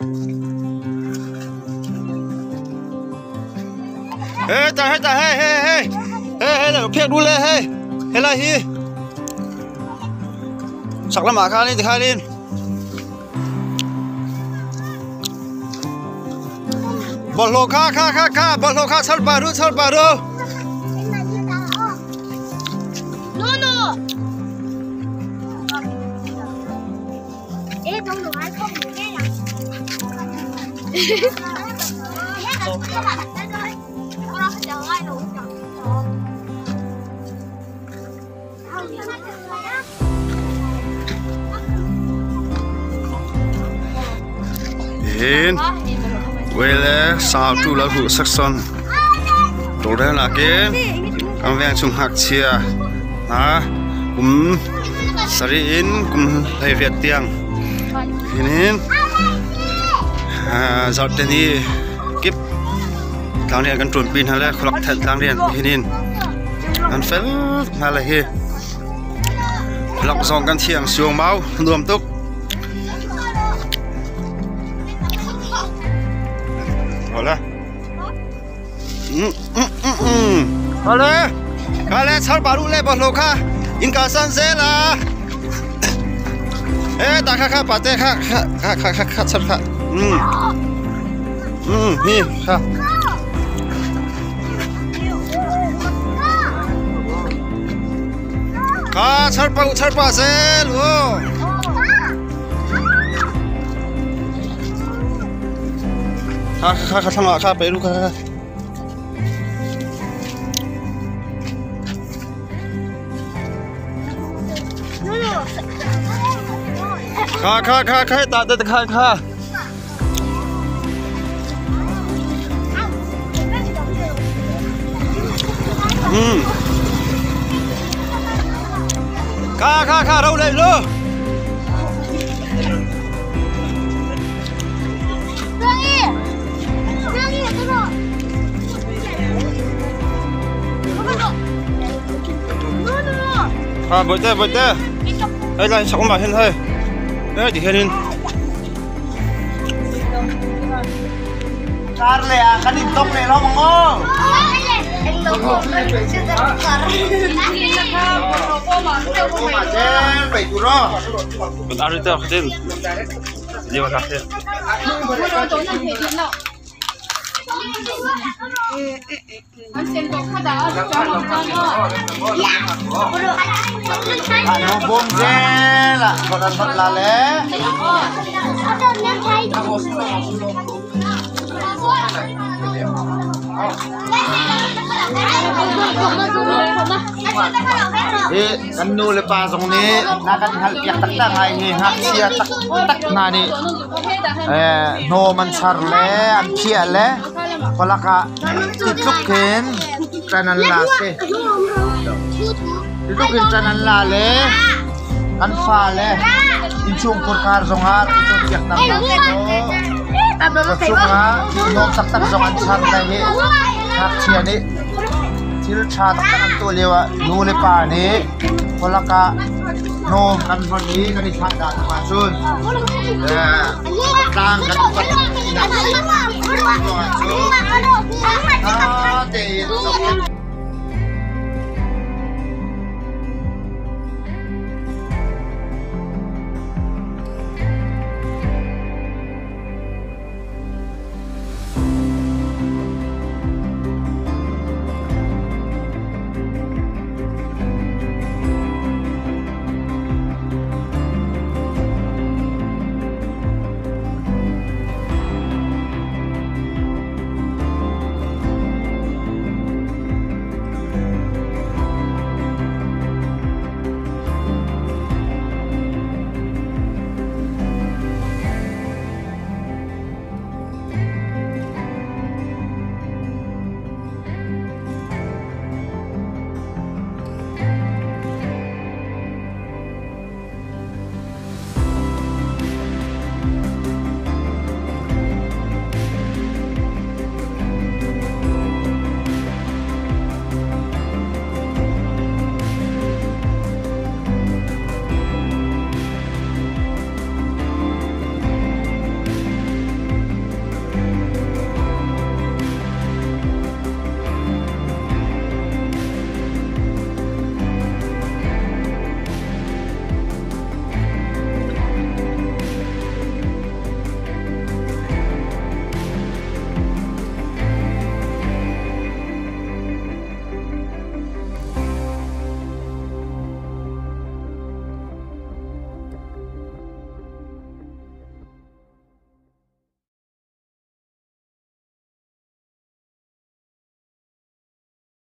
ê ta hey ta hey hey hey hey hey là phiệt đu lên hey hey là hi sặc lắm mà khai lên thì khai lên bỏ lô kha kha kha kha bỏ lô kha sal baru sal baru No, no. In wele sao tu la hu son, to đen la ke kam veng chung hak chia. Ha kum sari in kum lai viet tiang. Hinin giọt tên đi kíp lang điện gần chuẩn pin hay là khóc thật lang điện thì nên ăn phết hay là hê lọc dòng căn thiêng xuống máu luồng túc Hả lẽ? Hả lẽ? Hả lẽ? Sao bà rút lẽ bọn lô khá? In cả sân dễ là... Ê, ta khá khá bà tê khá khá khá khá khá khá khá khá 嗯，嗯，你看。看，吃八吃八三六。看，看，看，看哪？看白鹭，看，看，看。看，看，看，看，大大的，看看。Ừ. Kha kha kha đâu đây cái no. À bồi tê bồi tê. Đây là sao mà hiện thôi. Đây thì hiện. Carle, akan ditok nih lo mongo. Macet, baik dulu. Bentar itu kecil. Terima kasih. Ano bom lah, koran hot lale. Eh, kan nu le pa song ni, na kan hal piak tak tak hai ni, hak sia tak tak na ni. Eh, no man sar le, an pia le. Pala ka titluk ken, kanan la se. Titluk ken kanan la le. Kan fa le. Insung kurkar zongar insung tiyak na mga ito. Kasung ha, inom saktak zongan sang tahi. Hak siya ni. Til cha taktak ang tuliwa. Nuli pa ni. Kula ka. No, kan pa ni. Kani cha da. Masun. Tang kan pa ni. Ah, dahil.